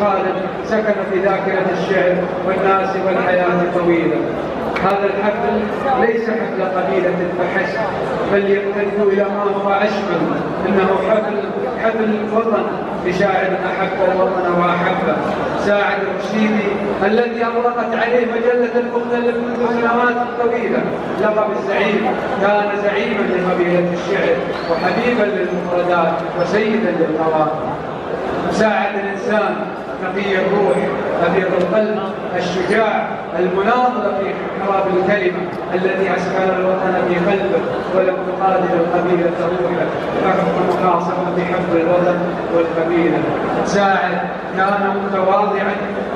خالد سكن في ذاكرة الشعر والناس والحياة طويلة. هذا الحفل ليس حفل قبيلة فحسب بل يمتد إلى ما هو أشمل إنه حفل حفل وطن لشاعر أحب الوطن وأحبه ساعد الرشيدي الذي أطلقت عليه مجلة المختلف منذ سنوات طويلة لقب الزعيم كان زعيما لقبيلة الشعر وحبيبا للمفردات وسيدا للقوافي ساعد الإنسان نقي الروح أبيض القلب الشجاع المناضل في خراب الكلمة الذي أسكن الوطن في قلبه ولم تقاتل القبيلة روحه رغم الوطن والقبيلة. ساعد كان متواضعا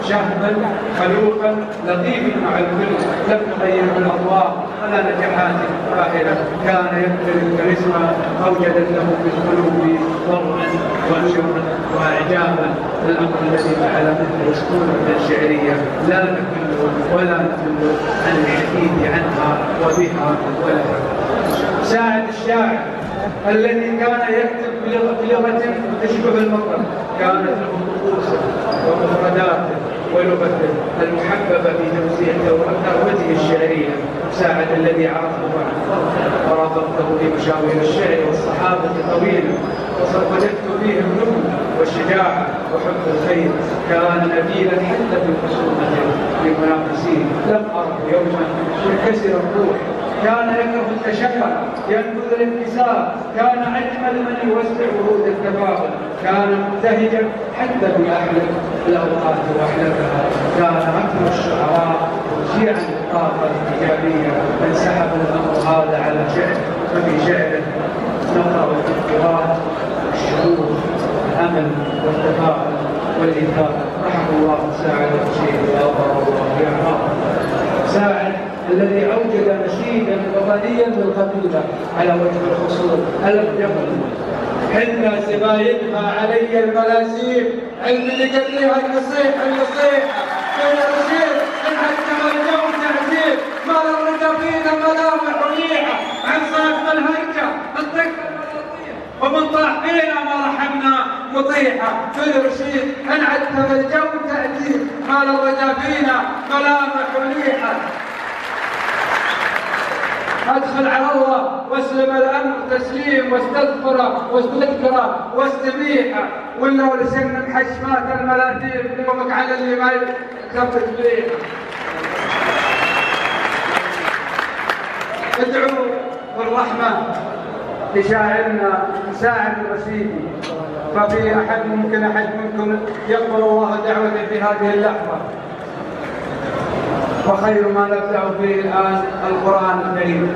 شهبا خلوقا لطيفا مع الكل. لم تغير الأضواء ولا نجاحات فاخرة كان يبذل الكاريزما أوجدت له في القلوب ضوءا ونشرا وإعجابا. الأمر الذي فعل منه أسطورة شعرية. لا نكل ولا نكل عن الحديث عنها وبها ولها. ساعد الشاعر. الذي كان يكتب بلغة تشبه المطر. كانت له طقوسه ومفرداته ولغته المحببة في توزيع ثروته الشعرية. ساعد الذي عرفه ورافقته في مشاوير الشعر والصحابة طويلا وجدت فيه النبل والشجاعة وحب الخير. كان نبيلا حتى في خصومة للمنافسين لم أره يوما منكسر الروح. كان يكره التشكر ينبذ الانكسار. كان أجمل من يوسع ورود التفاؤل كان مبتهجا حتى في أحلى الأوقات واحلفها كان أكثر الشعراء مشيعا للطاقة الإيجابية. انسحب الأمر هذا على شعر. ففي شعره نقرأ الانفراد الشعور الأمل والتفاؤل والايثار رحم الله ساعد الشيخ الله ساعد الذي اوجد نشيدا وطنيا للقبيله على وجه الخصوص. ألم يقل حنا سبايلها علي الملاسيم. علم اللي قال لي النصيحه النصيحه من الرشيد من تعذيب ما الرجا فينا ملامح ونيحه عن صاحب الهرجه الطقه ومن طاح فينا ما رحمنا مطيحة في الرشيد انعدت الجو تأديب ما الرجا فينا ملامح ونيحة أدخل على الله واسلم الأمر تسليم واستغفره واستذكره واستبيحه ولا لسن محشمات الملاذيب قومك على اللي ما يثبت فيه ادعوا بالرحمة لشاعرنا ساعد الرشيدي ففي أحد ممكن أحد منكم يقبل الله دعوته في هذه اللحظة. وخير ما نبدأ به الآن القرآن الكريم.